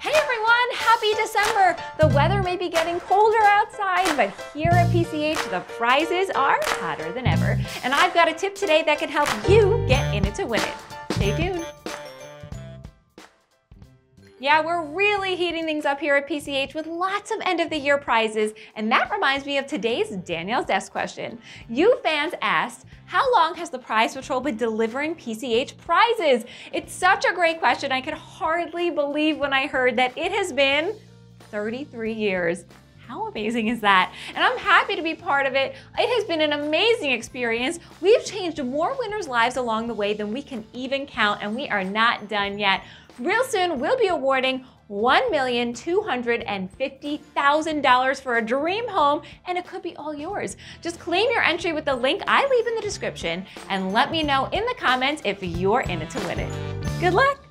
Hey everyone, happy December! The weather may be getting colder outside, but here at PCH, the prizes are hotter than ever. And I've got a tip today that can help you get in it to win it. Stay tuned. Yeah, we're really heating things up here at PCH with lots of end of the year prizes. And that reminds me of today's Danielle's Desk question. You fans asked, how long has the Prize Patrol been delivering PCH prizes? It's such a great question. I could hardly believe when I heard that it has been 33 years. How amazing is that? And I'm happy to be part of it. It has been an amazing experience. We've changed more winners' lives along the way than we can even count, and we are not done yet. Real soon, we'll be awarding $1,250,000 for a dream home, and it could be all yours. Just claim your entry with the link I leave in the description and let me know in the comments if you're in it to win it. Good luck!